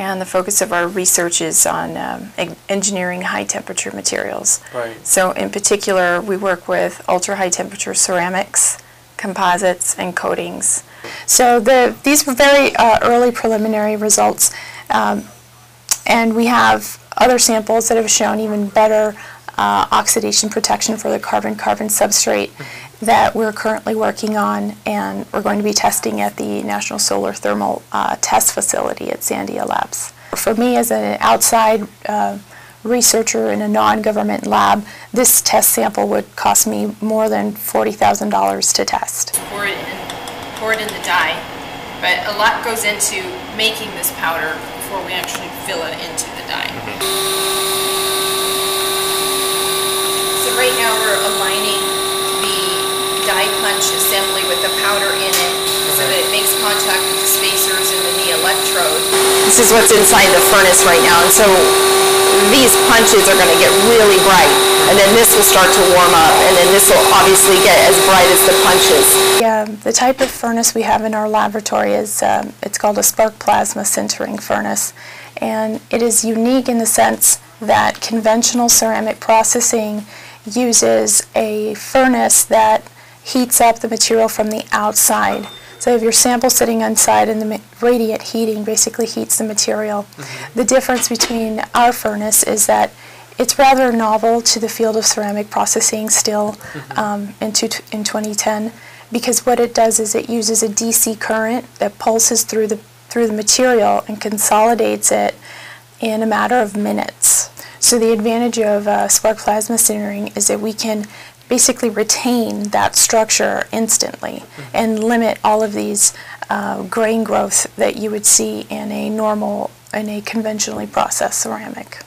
and the focus of our research is on um, engineering high-temperature materials. Right. So in particular, we work with ultra-high temperature ceramics, composites, and coatings. So the, these were very uh, early preliminary results, um, and we have other samples that have shown even better uh, oxidation protection for the carbon-carbon substrate that we're currently working on, and we're going to be testing at the National Solar Thermal uh, Test Facility at Sandia Labs. For me, as an outside uh, researcher in a non-government lab, this test sample would cost me more than $40,000 to test. pour it in, pour it in the die. But a lot goes into making this powder before we actually fill it into the die. So right now we're aligning the die punch assembly with the powder in it so that it makes contact with the spacers and then the electrode. This is what's inside the furnace right now, and so these punches are going to get really bright, and then this will start to warm up, and then this will obviously get as bright as the punches. Yeah, the type of furnace we have in our laboratory is, um, it's called a spark plasma sintering furnace. And it is unique in the sense that conventional ceramic processing uses a furnace that heats up the material from the outside. So you have your sample sitting inside and the radiant heating basically heats the material. The difference between our furnace is that it's rather novel to the field of ceramic processing still um, in, in 2010 because what it does is it uses a DC current that pulses through the, through the material and consolidates it in a matter of minutes. So the advantage of uh, spark plasma sintering is that we can basically retain that structure instantly and limit all of these uh, grain growth that you would see in a normal, in a conventionally processed ceramic.